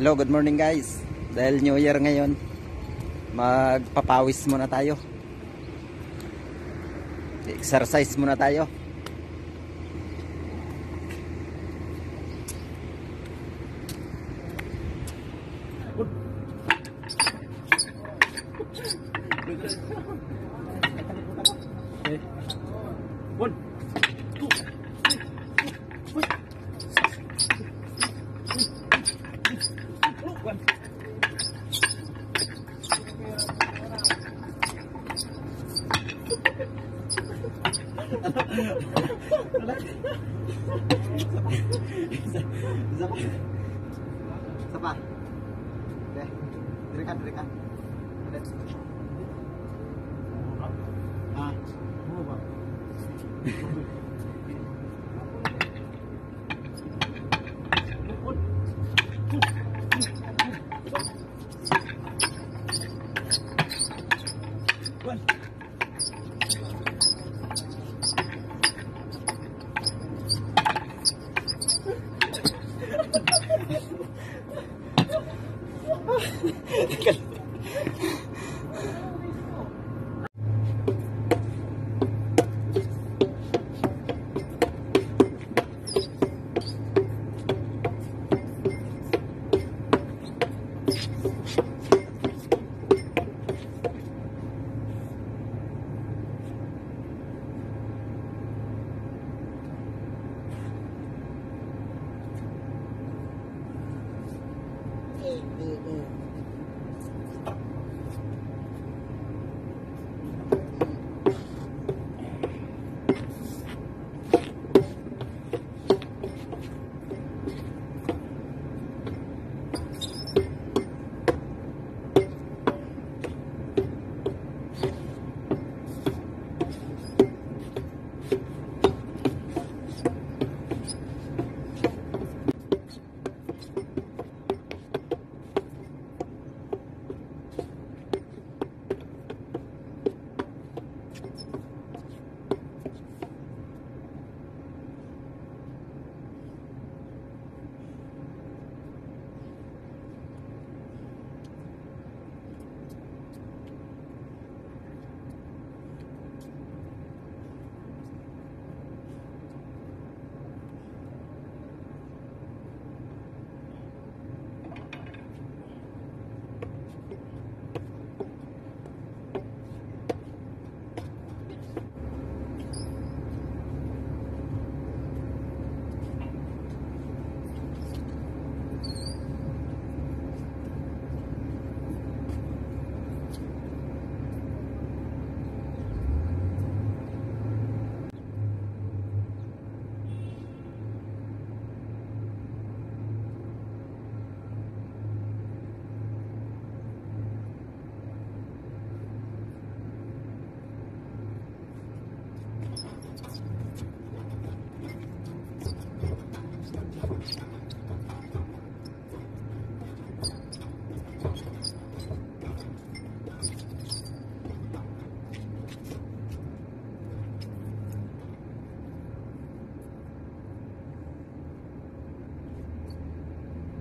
Hello, good morning guys. Dahil New Year ngayon, magpapawis muna tayo. Exercise muna tayo. One, Siapa? Siapa? Deh, dirikan. Ah.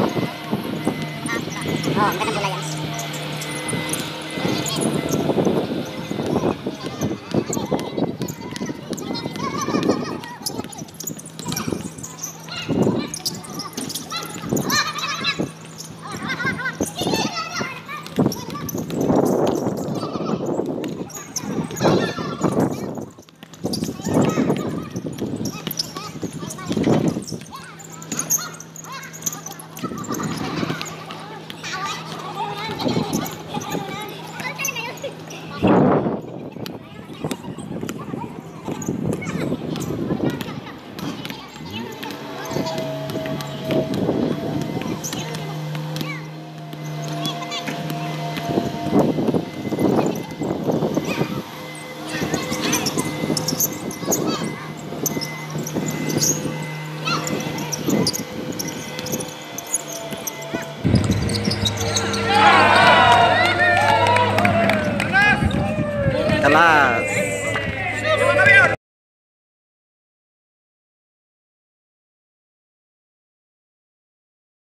Ah, ah. ah, oh, ang ganda ng bulayas. Ah.